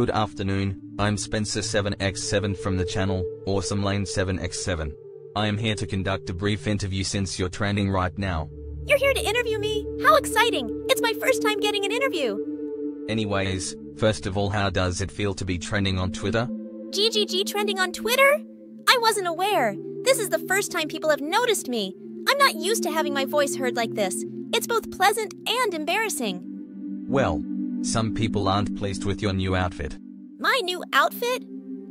Good afternoon, I'm Spencer7x7 from the channel, Awesome Lane 7x7. I am here to conduct a brief interview since you're trending right now. You're here to interview me? How exciting! It's my first time getting an interview. Anyways, first of all how does it feel to be trending on Twitter? GGG trending on Twitter? I wasn't aware. This is the first time people have noticed me. I'm not used to having my voice heard like this. It's both pleasant and embarrassing. Well, some people aren't pleased with your new outfit. My new outfit?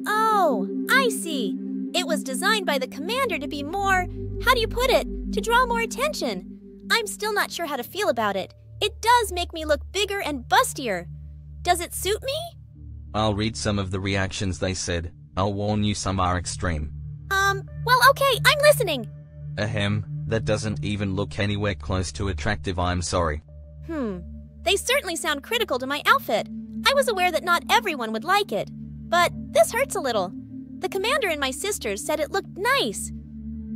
Oh, I see. It was designed by the commander to be more, how do you put it, to draw more attention. I'm still not sure how to feel about it. It does make me look bigger and bustier. Does it suit me? I'll read some of the reactions they said. I'll warn you some are extreme. Um, well, okay, I'm listening. Ahem, that doesn't even look anywhere close to attractive I'm sorry. Hmm. They certainly sound critical to my outfit. I was aware that not everyone would like it. But this hurts a little. The commander and my sisters said it looked nice.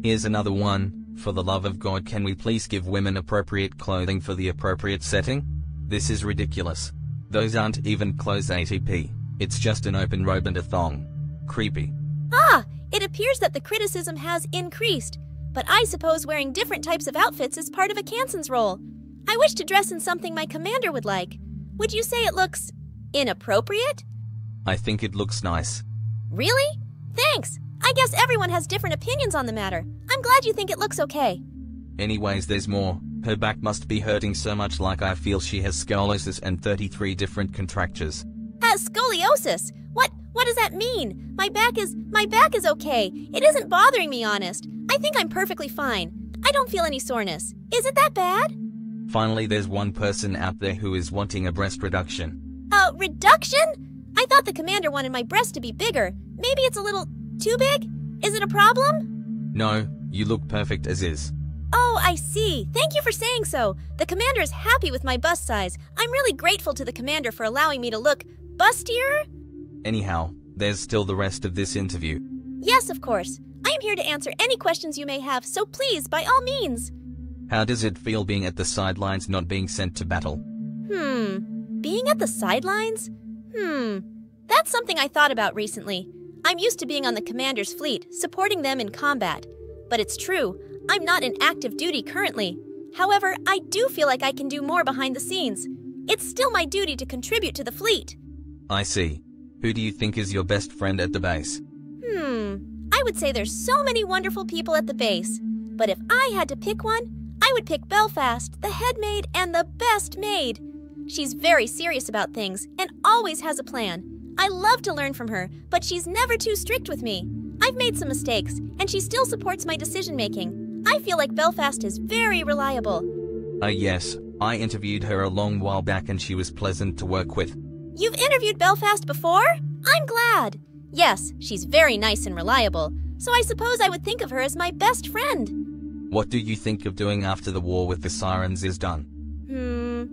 Here's another one. For the love of God can we please give women appropriate clothing for the appropriate setting? This is ridiculous. Those aren't even clothes ATP. It's just an open robe and a thong. Creepy. Ah, it appears that the criticism has increased. But I suppose wearing different types of outfits is part of a Kansen's role. I wish to dress in something my commander would like. Would you say it looks inappropriate? I think it looks nice. Really? Thanks. I guess everyone has different opinions on the matter. I'm glad you think it looks okay. Anyways, there's more. Her back must be hurting so much like I feel she has scoliosis and 33 different contractures. Has scoliosis? What what does that mean? My back is my back is okay. It isn't bothering me, honest. I think I'm perfectly fine. I don't feel any soreness. Is it that bad? Finally, there's one person out there who is wanting a breast reduction. Uh, reduction? I thought the commander wanted my breast to be bigger. Maybe it's a little too big? Is it a problem? No, you look perfect as is. Oh, I see. Thank you for saying so. The commander is happy with my bust size. I'm really grateful to the commander for allowing me to look bustier. Anyhow, there's still the rest of this interview. Yes, of course. I am here to answer any questions you may have, so please, by all means. How does it feel being at the sidelines not being sent to battle? Hmm. Being at the sidelines? Hmm. That's something I thought about recently. I'm used to being on the commander's fleet, supporting them in combat. But it's true, I'm not in active duty currently. However, I do feel like I can do more behind the scenes. It's still my duty to contribute to the fleet. I see. Who do you think is your best friend at the base? Hmm. I would say there's so many wonderful people at the base. But if I had to pick one, I would pick Belfast, the head maid and the best maid. She's very serious about things and always has a plan. I love to learn from her, but she's never too strict with me. I've made some mistakes, and she still supports my decision making. I feel like Belfast is very reliable. Uh, yes, I interviewed her a long while back and she was pleasant to work with. You've interviewed Belfast before? I'm glad. Yes, she's very nice and reliable, so I suppose I would think of her as my best friend. What do you think of doing after the war with the Sirens is done? Hmm.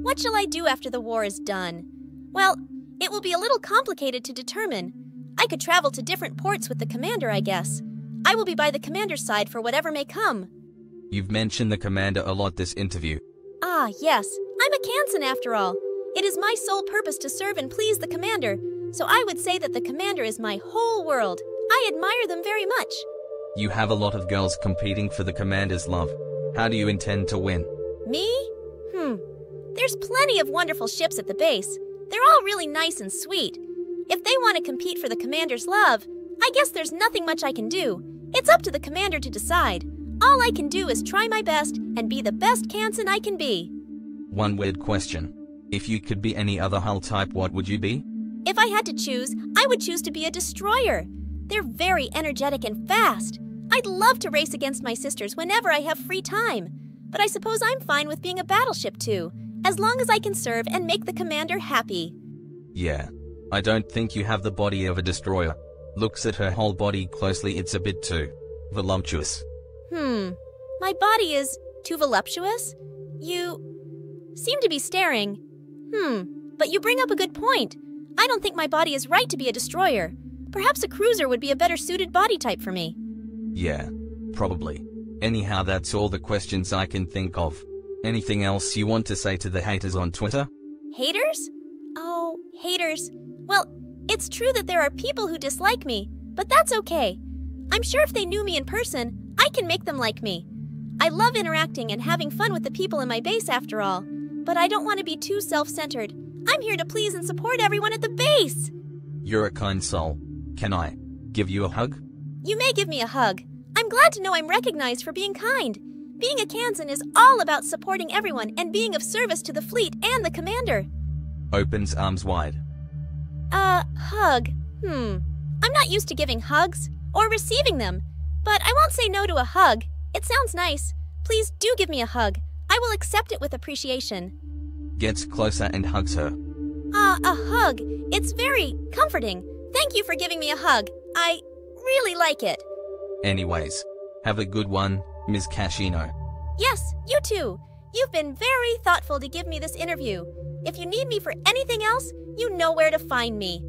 What shall I do after the war is done? Well, it will be a little complicated to determine. I could travel to different ports with the commander, I guess. I will be by the commander's side for whatever may come. You've mentioned the commander a lot this interview. Ah, yes. I'm a Kansen after all. It is my sole purpose to serve and please the commander, so I would say that the commander is my whole world. I admire them very much. You have a lot of girls competing for the commander's love. How do you intend to win? Me? Hmm. There's plenty of wonderful ships at the base. They're all really nice and sweet. If they want to compete for the commander's love, I guess there's nothing much I can do. It's up to the commander to decide. All I can do is try my best and be the best Kansen I can be. One weird question. If you could be any other hull type, what would you be? If I had to choose, I would choose to be a destroyer. They're very energetic and fast. I'd love to race against my sisters whenever I have free time. But I suppose I'm fine with being a battleship too, as long as I can serve and make the commander happy. Yeah. I don't think you have the body of a destroyer. Looks at her whole body closely, it's a bit too voluptuous. Hmm. My body is too voluptuous? You seem to be staring. Hmm. But you bring up a good point. I don't think my body is right to be a destroyer. Perhaps a cruiser would be a better suited body type for me. Yeah, probably. Anyhow, that's all the questions I can think of. Anything else you want to say to the haters on Twitter? Haters? Oh, haters. Well, it's true that there are people who dislike me, but that's okay. I'm sure if they knew me in person, I can make them like me. I love interacting and having fun with the people in my base after all, but I don't want to be too self centered. I'm here to please and support everyone at the base. You're a kind soul. Can I give you a hug? You may give me a hug. I'm glad to know I'm recognized for being kind. Being a Kansen is all about supporting everyone and being of service to the fleet and the commander. Opens arms wide. Uh, hug. Hmm. I'm not used to giving hugs or receiving them, but I won't say no to a hug. It sounds nice. Please do give me a hug. I will accept it with appreciation. Gets closer and hugs her. Ah, uh, a hug. It's very comforting. Thank you for giving me a hug. I really like it. Anyways, have a good one, Ms. Kashino. Yes, you too. You've been very thoughtful to give me this interview. If you need me for anything else, you know where to find me.